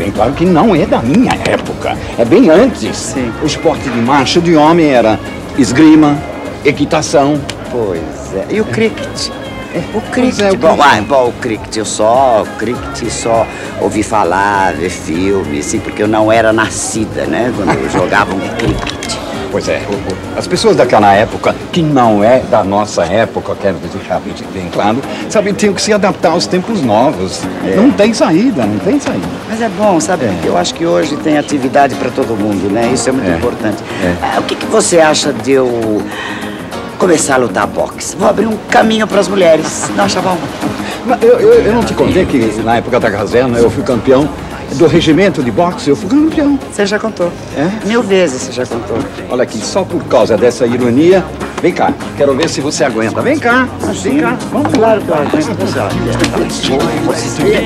Bem claro que não é da minha época. É bem antes. Sim. O esporte de macho de homem era esgrima, equitação. Pois é. E o cricket? O Pois cricket. é, o bom, cricket. ah, bom, o cricket eu só, o cricket só ouvi falar, ver filme, assim, porque eu não era nascida, né? Quando eu jogava um cricket. Pois é, as pessoas daquela época, que não é da nossa época, quero deixar bem claro, sabe, tem que se adaptar aos tempos novos. Não tem saída, não tem saída. Mas é bom, sabe? Porque eu acho que hoje tem atividade para todo mundo, né? Isso é muito É. importante. É. Ah, o que, que você acha de eu começar a lutar boxe? Vou abrir um caminho para as mulheres. Não acha bom? Mas Eu, eu, eu não te contei que na época da caserna eu fui campeão do regimento de boxe, eu fui campeão. Você já contou. É? Mil vezes você já contou. Olha aqui, só por causa dessa ironia, vem cá, quero ver se você aguenta. Vem cá, vem cá, vamos lá. Que eu aguento você. Ei, ei, ei,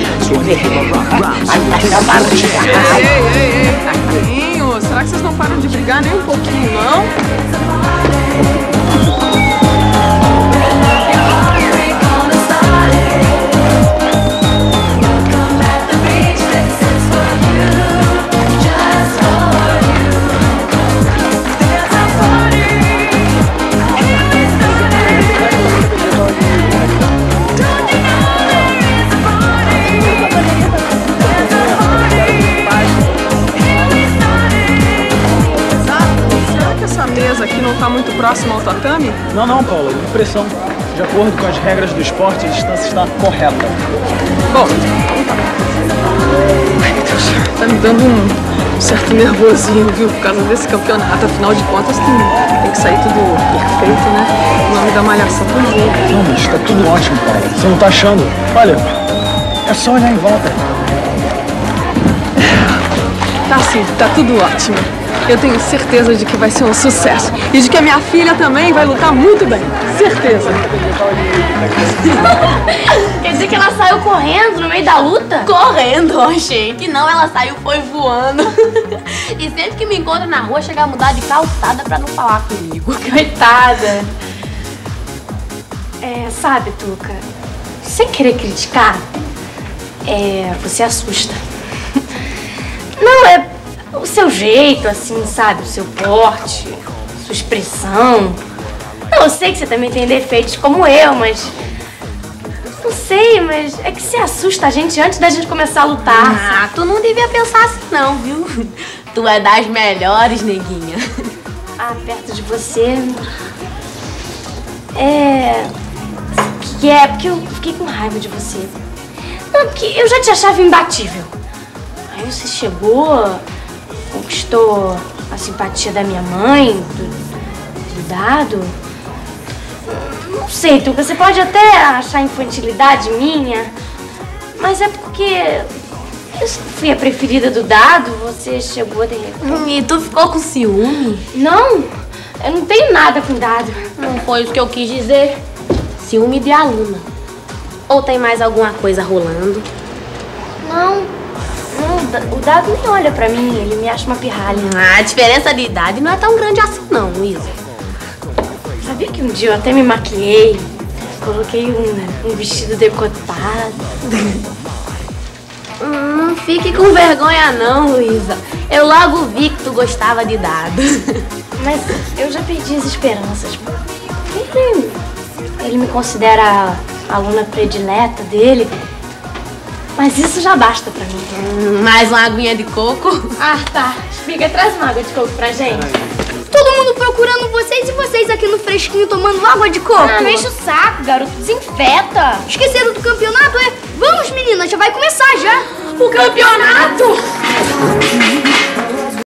pouquinho. Será que vocês não param de brigar nem um pouquinho, não? Tá próxima ao tatame? Não, não, Paula, impressão. De acordo com as regras do esporte, a distância está correta. Bom, tá. Ai, meu Deus, tá me dando um certo nervosinho, viu? Por causa desse campeonato. Afinal de contas, tem, tem que sair tudo perfeito, né? O nome da malhação do jogo. Não, mas está tudo ótimo, Paula. Você não tá achando? Olha, é só olhar em volta. Tá sim, tá tudo ótimo. Eu tenho certeza de que vai ser um sucesso. E de que a minha filha também vai lutar muito bem. Certeza. Quer dizer que ela saiu correndo no meio da luta? Correndo, achei que não, ela saiu foi voando. e sempre que me encontra na rua, chega a mudar de calçada pra não falar comigo. Coitada. É, sabe, Tuca, sem querer criticar, é, você assusta. O seu jeito, assim, sabe? O seu porte, sua expressão. Não, eu sei que você também tem defeitos como eu, mas. Não sei, mas é que você assusta a gente antes da gente começar a lutar. Ah, tu não devia pensar assim não, viu? Tu é das melhores, neguinha. Ah, perto de você. É. O que é? Porque eu fiquei com raiva de você. Não, porque eu já te achava imbatível. Aí você chegou, conquistou a simpatia da minha mãe, do, do dado. Não sei, Tuca, você pode até achar infantilidade minha, mas é porque eu fui a preferida do dado, você chegou de repente. E tu ficou com ciúme? Não, eu não tenho nada com dado. Não foi isso que eu quis dizer. Ciúme de aluna. Ou tem mais alguma coisa rolando? Não, o da- o dado nem olha pra mim, ele me acha uma pirralha. Ah, a diferença de idade não é tão grande assim não, Luísa. Sabia que um dia eu até me maquiei, coloquei um, um vestido decotado. Não fique com vergonha não, Luísa. Eu logo vi que tu gostava de dado. Mas eu já perdi as esperanças. Ele, ele me considera a aluna predileta dele, mas isso já basta pra mim. Mais uma aguinha de coco? Ah, tá. Explica, traz uma água de coco pra gente. Todo mundo procurando vocês e vocês aqui no fresquinho tomando água de coco. Ah, não enche o saco, garoto. Desinfeta. Esqueceram do campeonato, é? Vamos, meninas, já vai começar já. O campeonato!